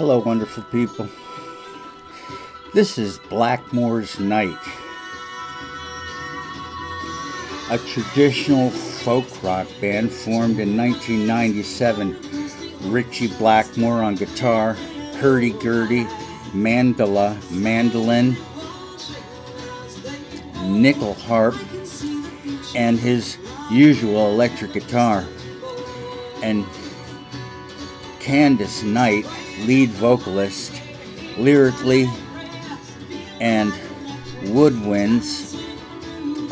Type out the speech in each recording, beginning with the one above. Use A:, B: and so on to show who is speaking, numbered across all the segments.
A: Hello, wonderful people. This is Blackmore's Night, a traditional folk rock band formed in 1997. Ritchie Blackmore on guitar, hurdy-gurdy, mandola, mandolin, nickel harp, and his usual electric guitar. And Candice Night, lead vocalist, lyrically and woodwinds.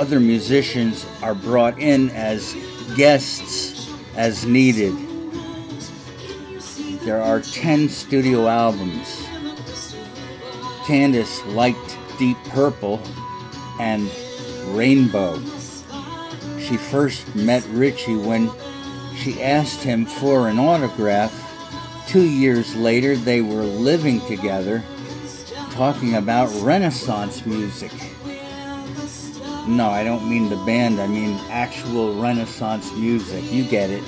A: Other musicians are brought in as guests as needed. There are 10 studio albums. Candice liked Deep Purple and Rainbow. She first met Ritchie when she asked him for an autograph. Two years later, they were living together talking about Renaissance music. No, I don't mean the band, I mean actual Renaissance music. You get it.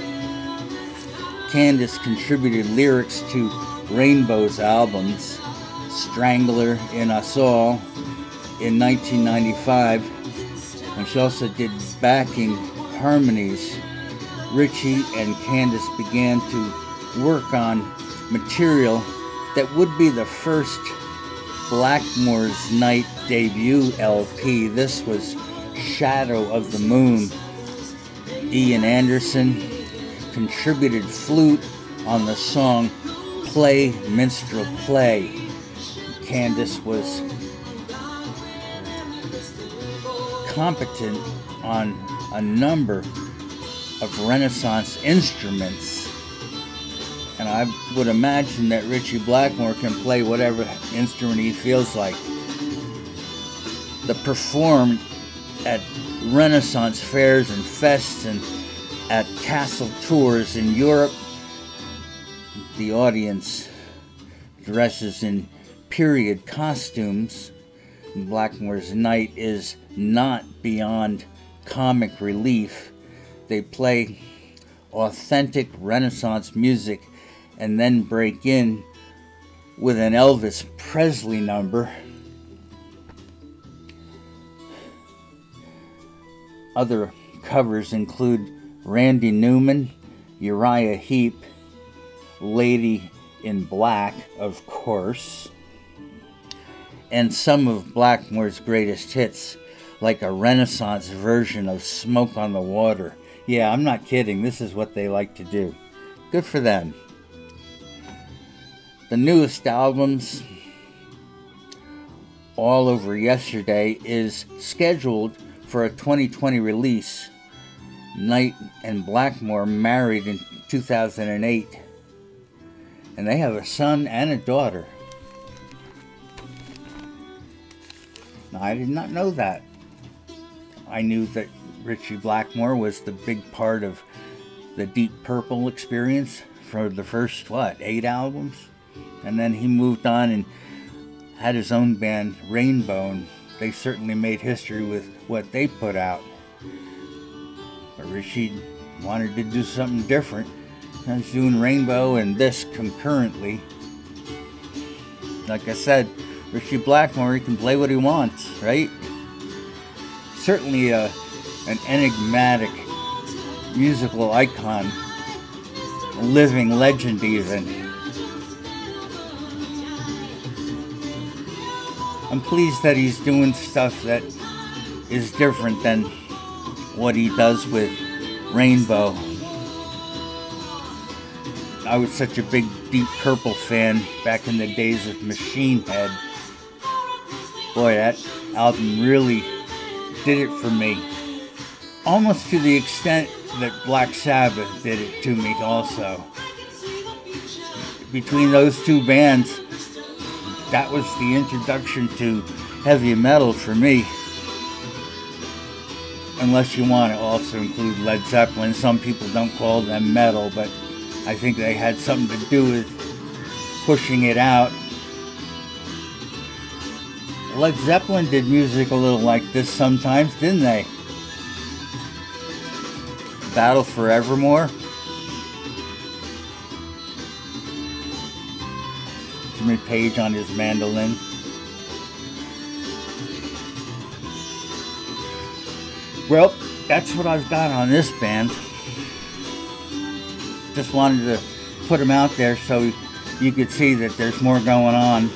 A: Candice contributed lyrics to Rainbow's albums, Stranger in Us All, in 1995, and she also did backing harmonies. Ritchie and Candice began to work on material that would be the first Blackmore's Night debut LP. This was Shadow of the Moon. Ian Anderson contributed flute on the song Play Minstrel Play. Candice was competent on a number of Renaissance instruments I would imagine that Ritchie Blackmore can play whatever instrument he feels like. The performed at Renaissance fairs and fests and at castle tours in Europe. The audience dresses in period costumes. Blackmore's Night is not beyond comic relief. They play authentic Renaissance music and then break in with an Elvis Presley number. Other covers include Randy Newman, Uriah Heep, Lady in Black, of course, and some of Blackmore's greatest hits, like a Renaissance version of Smoke on the Water. Yeah, I'm not kidding, this is what they like to do. Good for them. The newest albums, All Over Yesterday, is scheduled for a 2020 release. Night and Blackmore married in 2008, and they have a son and a daughter. Now, I did not know that. I knew that Ritchie Blackmore was the big part of the Deep Purple experience for the first, what, eight albums? And then he moved on and had his own band, Rainbow. And they certainly made history with what they put out. But Ritchie wanted to do something different. I was doing Rainbow and this concurrently. Like I said, Ritchie Blackmore, he can play what he wants, right? Certainly a, an enigmatic musical icon, a living legend even. I'm pleased that he's doing stuff that is different than what he does with Rainbow. I was such a big Deep Purple fan back in the days of Machine Head. Boy, that album really did it for me. Almost to the extent that Black Sabbath did it to me also. Between those two bands, that was the introduction to heavy metal for me. Unless you want to also include Led Zeppelin. Some people don't call them metal, but I think they had something to do with pushing it out. Led Zeppelin did music a little like this sometimes, didn't they? Battle for Page on his mandolin. Well, that's what I've got on this band. Just wanted to put them out there so you could see that there's more going on.